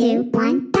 two, one, go!